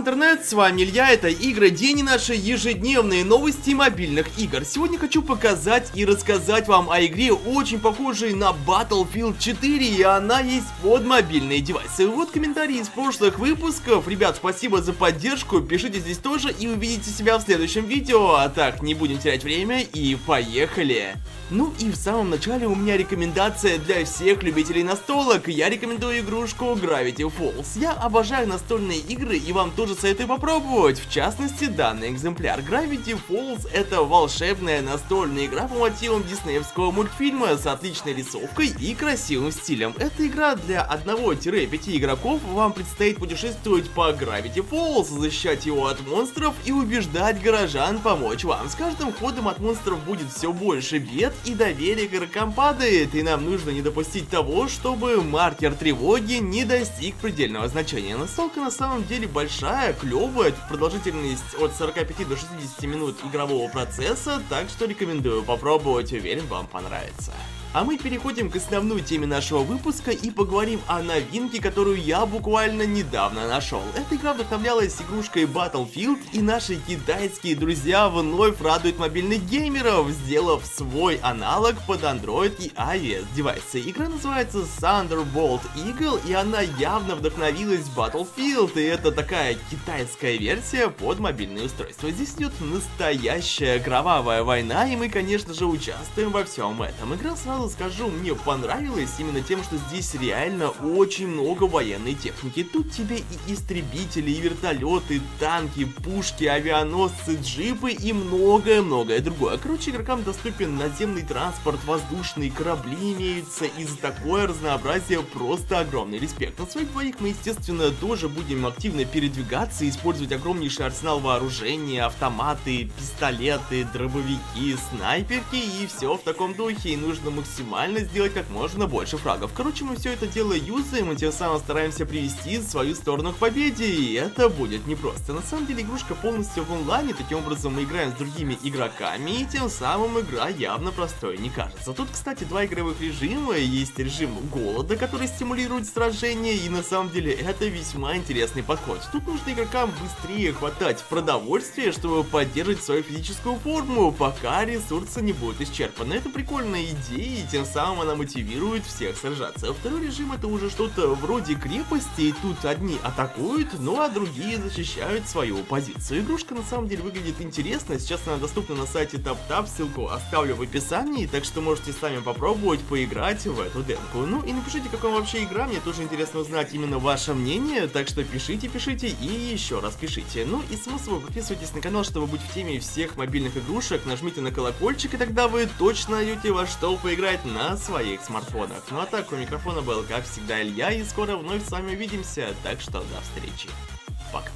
интернет, с вами Илья, это игры День и наши ежедневные новости мобильных игр. Сегодня хочу показать и рассказать вам о игре, очень похожей на Battlefield 4, и она есть под мобильные девайсы. Вот комментарии из прошлых выпусков. Ребят, спасибо за поддержку, пишите здесь тоже и увидите себя в следующем видео. А так, не будем терять время и поехали! Ну и в самом начале у меня рекомендация для всех любителей настолок. Я рекомендую игрушку Gravity Falls. Я обожаю настольные игры и вам тоже советую попробовать. В частности, данный экземпляр. Gravity Falls это волшебная настольная игра по мотивам диснеевского мультфильма с отличной рисовкой и красивым стилем. Эта игра для 1-5 игроков. Вам предстоит путешествовать по Gravity Falls, защищать его от монстров и убеждать горожан помочь вам. С каждым ходом от монстров будет все больше бед и доверие к игрокам падает, и нам нужно не допустить того, чтобы маркер тревоги не достиг предельного значения. Настолка на самом деле большая, клевая, продолжительность от 45 до 60 минут игрового процесса, так что рекомендую попробовать, уверен вам понравится. А мы переходим к основной теме нашего выпуска и поговорим о новинке, которую я буквально недавно нашел. Эта игра вдохновлялась игрушкой Battlefield, и наши китайские друзья вновь радуют мобильных геймеров, сделав свой аналог под Android и iOS девайсы. Игра называется Thunderbolt Eagle, и она явно вдохновилась Battlefield, и это такая китайская версия под мобильные устройства. Здесь идет настоящая кровавая война, и мы, конечно же, участвуем во всем этом. Игра сразу сразу скажу, мне понравилось именно тем, что здесь реально очень много военной техники. Тут тебе и истребители, и вертолеты, танки, пушки, авианосцы, джипы и многое-многое другое. Короче, игрокам доступен наземный транспорт, воздушные корабли имеются, и за такое разнообразие просто огромный респект. На своих двоих мы, естественно, тоже будем активно передвигаться использовать огромнейший арсенал вооружения, автоматы, пистолеты, дробовики, снайперки и все в таком духе. И нужно максимально максимально сделать как можно больше фрагов. Короче, мы все это дело юзаем и тем самым стараемся привести свою сторону к победе, и это будет непросто. На самом деле игрушка полностью в онлайне, таким образом мы играем с другими игроками, и тем самым игра явно простой не кажется. Тут, кстати, два игровых режима, есть режим голода, который стимулирует сражение, и на самом деле это весьма интересный подход. Тут нужно игрокам быстрее хватать продовольствие, чтобы поддерживать свою физическую форму, пока ресурсы не будут исчерпаны. Это прикольная идея, тем самым она мотивирует всех сражаться. Второй режим это уже что-то вроде крепости, и тут одни атакуют, ну а другие защищают свою позицию. Игрушка на самом деле выглядит интересно, сейчас она доступна на сайте TapTap, ссылку оставлю в описании, так что можете сами попробовать поиграть в эту демку. Ну и напишите, какая вообще игра, мне тоже интересно узнать именно ваше мнение, так что пишите, пишите и еще раз пишите. Ну и смысл, подписывайтесь на канал, чтобы быть в теме всех мобильных игрушек, нажмите на колокольчик, и тогда вы точно найдете во что поиграть играть на своих смартфонах. Ну а так, у микрофона был, как всегда, Илья, и скоро вновь с вами увидимся, так что до встречи. Пока.